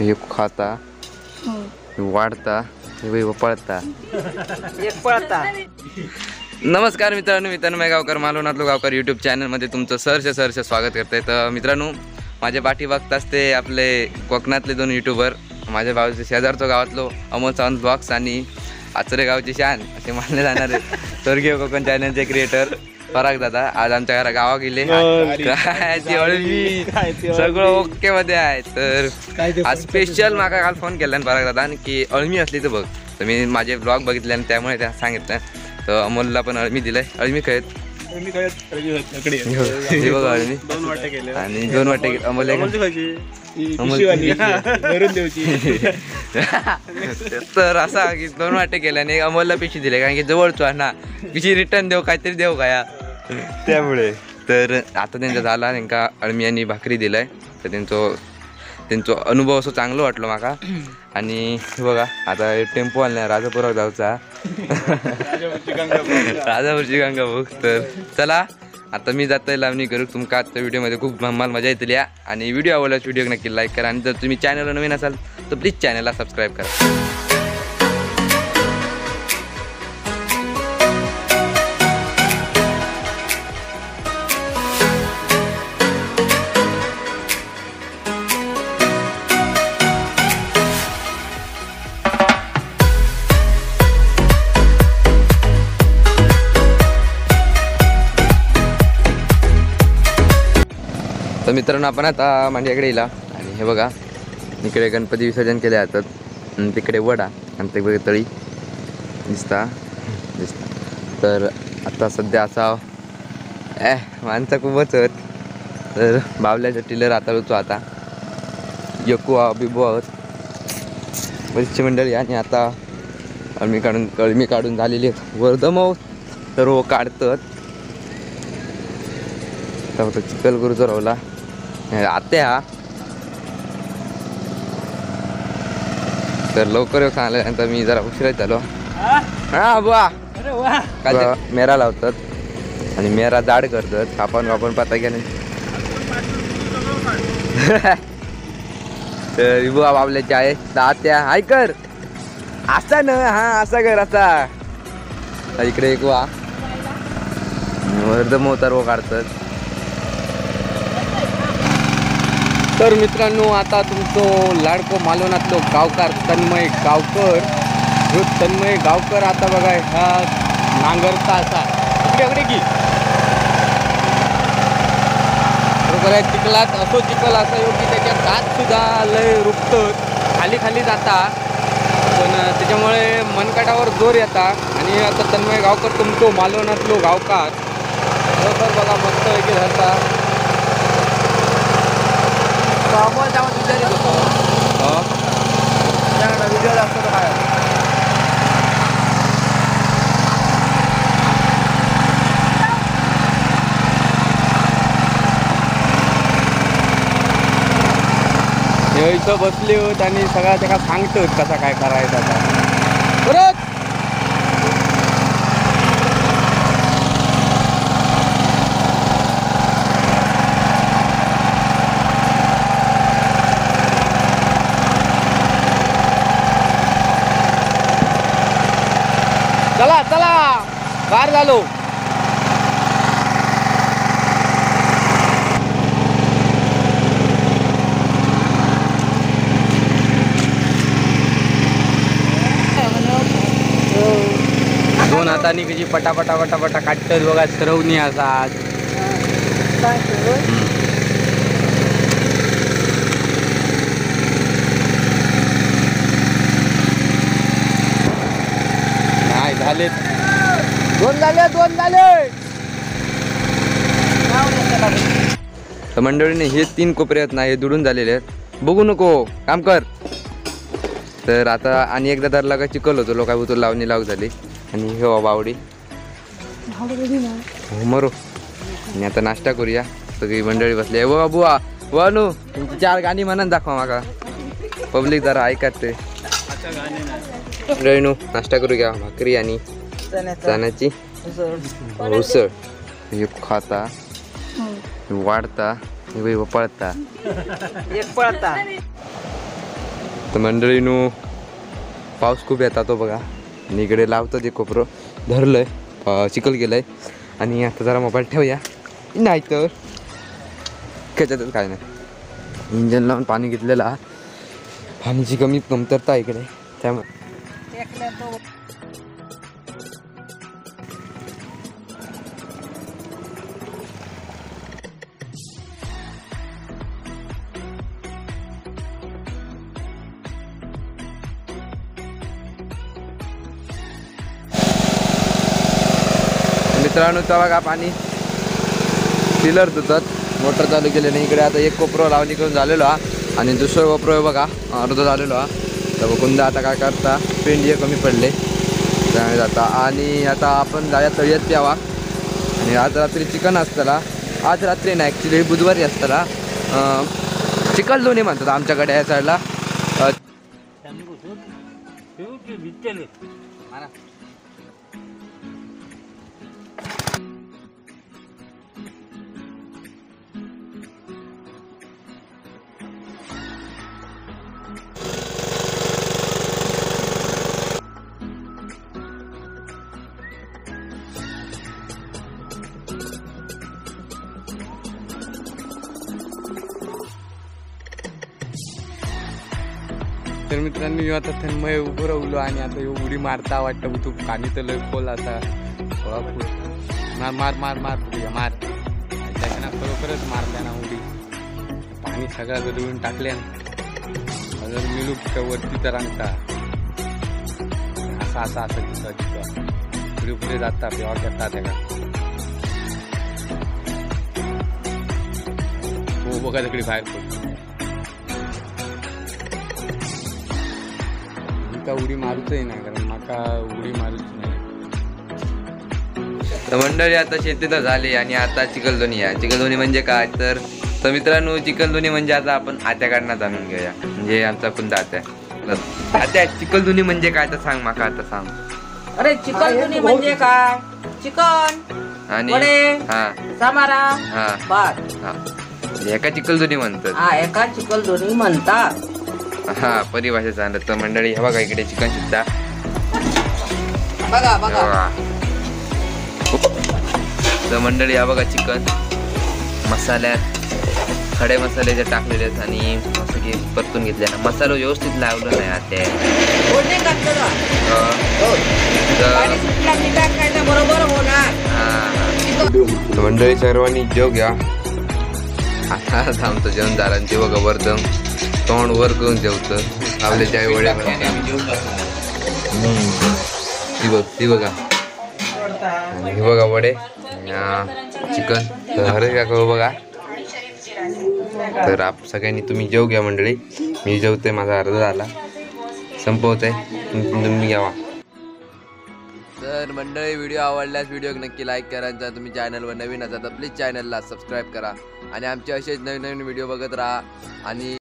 हे खाता हे. वाढता हे पळता. एक पळता. नमस्कार मित्रांनो मित्रांनो मी गावकर मालवणातलो गावकर यूट्यूब चॅनलमध्ये तुमचं सहर्ष सहर्ष स्वागत करते तर मित्रांनो माझ्या पाठी बघताच ते आपले कोकणातले दोन युट्यूबर माझ्या भावाचे शेजारचं गावातलो अमोल सावंत ब्लॉग्स आणि आचरे गावचे शान असे मानले जाणारे. स्वर्गीय कोकण चॅनलचे क्रिएटर पराग दादा आज आमच्या घरा गावा गेले. काय सगळं ओके मध्ये आहे तर आज स्पेशल माका काल फोन केला पराग दादा की अळमी असली तर बघ. तर मी माझे ब्लॉग बघितले आणि त्यामुळे त्या सांगितलं. तर अमोलला पण अळमी दिलंय. अळमी काय मी काय इकडे ये. हे. बघ अळमी दोन वाटे केले. आणि दोन वाटे अमोल तर असा की दोन वाटे केले आणि अमोलला पिशी दिले कारण की जवळचो ना. पिशी रिटर्न देऊ काहीतरी देऊ का या? त्यामुळे. तर आता त्यांचा झाला त्यांका अळमी आणि भाकरी दिलाय. तर त्यांचं त्यांचा अनुभव असं चांगलं वाटलं माका. आणि हे बघा आता टेम्पो आला राजापुरावर जाऊचा. राजापूरची गंगा भोग तर चला आता मी जातोय लावणी करू. तुमका आजच्या व्हिडिओमध्ये खूप धमाल मजा येतील या आणि व्हिडिओ आवडल्यास व्हिडिओ नक्की लाईक करा. आणि जर तुम्ही चॅनलला नवीन असाल तर प्लीज चॅनलला सबस्क्राईब करा. मित्रांनो आपण आता मांड्याकडे येला आणि हे बघा इकडे गणपती विसर्जन केले जातात आणि तिकडे वडा आणि तिकडे तळी दिसता. दिसता. तर आता सध्या असा ए माणसं खूपच तर बावल्याच्या टिलर आता होतो आता. यकू बिबू आहोत. बरीचशी मंडळी आणि आता कळमी काढून कळमी काढून झालेली आहेत. वर्धमव सर्व हो काढतात. तर फक्त चिखल गुरुचा रावला. आत्या. तर लवकर येऊ सांगल्यानंतर मी जरा उशिराच झालो. हा? बुवा. बुवा मेरा लावतात. आणि मेरा जाड करतात. कापून कापून पाता गेले तर बुवा बाबल्याची आहे आत्या हाय कर. असा न हा असा कर असा इकडे एक वा. वर्धम व काढतात. तर मित्रांनो आता तुमचं लाडको मालवणातलो गावकार तन्मय गावकर ह्यो तन्मय गावकर आता बघा ह्या नांगरता असा. इकडे इकडे की? बरोबर आहे चिखलात असो चिखल असा येऊ की त्याच्यात दात सुद्धा लय रुपतात. खाली खाली जाता. पण त्याच्यामुळे मनकाटावर जोर येता. आणि आता तन्मय गावकर तुमचो मालवणातलो गावकार. बरोबर बघा मस्त आहे धरता. धरता अमोल जाऊन विचारित होतो हो. त्याकडे व्हिडिओ लागतो तो काय हे इथं बसले होत आणि सगळ्या त्याला सांगतात कसा काय करायचा आता परत चला चला. बाहेर झालो दोन हातांनी कशी पटा पटा पटा पटा काटतात बघा सरवणी असात नाही झाले दोन झाले दोन झाले. तर मंडळीने हे तीन कोपरे आहेत ना हे दुडून झालेले आहेत. बघू नको काम कर. तर आता आणि एकदा धरला का चिकल होतो लोका भूतो लावणी लाव झाली. आणि हे बाबा आवडी. हो मरो. आणि आता नाश्ता करूया. सगळी मंडळी बसली ए बाबा बुवा वानू तुमची चार गाणी म्हणून दाखवा माका पब्लिक जरा ऐकत ते. मंडळीनो नाश्ता करू घ्या भाकरी आणि चण्याची. उसळ. हे खाता वाढता हे पळता. एक पळता. तर मंडळीनू पाऊस खूप येतात तो बघा. आणि इकडे लावतं ते कोपरं. धरलंय चिखल केलंय. आणि आता जरा मोबाईल ठेवूया. नाही तर. त्याच्यातच काय नाही. इंजन लावून पाणी घेतलेलं. पाण्याची कमी कमतरता इकडे. त्यामुळे. मित्रांनो तेव्हा बघा पाणी. पिलर धुतात मोटर चालू केल्याने इकडे आता एक कोपरो लावणी करून झालेलो हा. आणि दुसरं कोपरो बघा. अर्ध झालेलो हा. तर बघून आता काय करता. पेंडिये कमी पडले. त्यामुळे जाता आणि आता आपण जाऊया तळ्यात प्यावा. आणि आज रात्री चिकन असताना आज रात्री नाही ॲक्च्युली बुधवारी असताना चिकन दोन्ही म्हणतात आमच्याकडे या साईडला तर मित्रांनो ह्यो आता थंडमय उभं राहिलो आणि आता उडी मारता वाटतं. तू पाणी तर लय खोल आता. थोडा मार मार मार मार मार. त्याच्यानं खरोखरच मारल्या ना उडी. पाणी सगळं गदळून टाकल्या अजून मिलू वरती तर आणता. असं असं असं दिसतं तिथं पुढे पुढे जाता पेवा करता त्याला हो बघा तिकडे बाहेर पडतो का उडी मारूचही नाही कारण माका उडी मारूच नाही. तर मंडळी आता शेती तर झाली आणि आता चिकलदोनी आहे. चिकलदोनी म्हणजे काय? तर तर मित्रांनो चिकलदोनी म्हणजे आता आपण आत्याकडनं जाणून घेऊया. म्हणजे आमचा कुंदा आत्या. आत्या चिकलदोनी म्हणजे काय? तर सांग माका आता सांग. अरे दुनी म्हणजे काय? चिकन आणि. हा. सामारा हा. भात. हा. एका चिकलदोनी म्हणतात. हा एका दोन्ही म्हणतात. हा परिभाषेत सांगत तर मंडळी हे बघा इकडे चिकन बघा बघा. तर मंडळी हा बघा चिकन. मसाल्यात खडे मसाले जे टाकलेले आहेत आणि असं की परतून घेतले. ना मसाला व्यवस्थित लावलं नाही आता? हो. बरोबर होणार. हा. मंडळी सर्वांनी जेव घ्या. आता आमचं जेवण झालं आणि ते बघा तोंड वर करून जेवतं. आपले ज्या वडे ती बघ ती बघा. हे बघा वडे. चिकन. हरे का करू बघा? तर आप सगळ्यांनी तुम्ही जेव घ्या मंडळी. मी जेवते माझा अर्ध झाला. संपवतोय. तुम्ही तुम्ही घ्यावा तर मंडळी व्हिडिओ आवडल्यास व्हिडिओ नक्की लाईक करा आणि जर तुम्ही चॅनलवर नवीन असाल तर प्लीज चॅनलला सबस्क्राईब करा. आणि आमचे असेच नवीन नवीन व्हिडिओ बघत राहा. आणि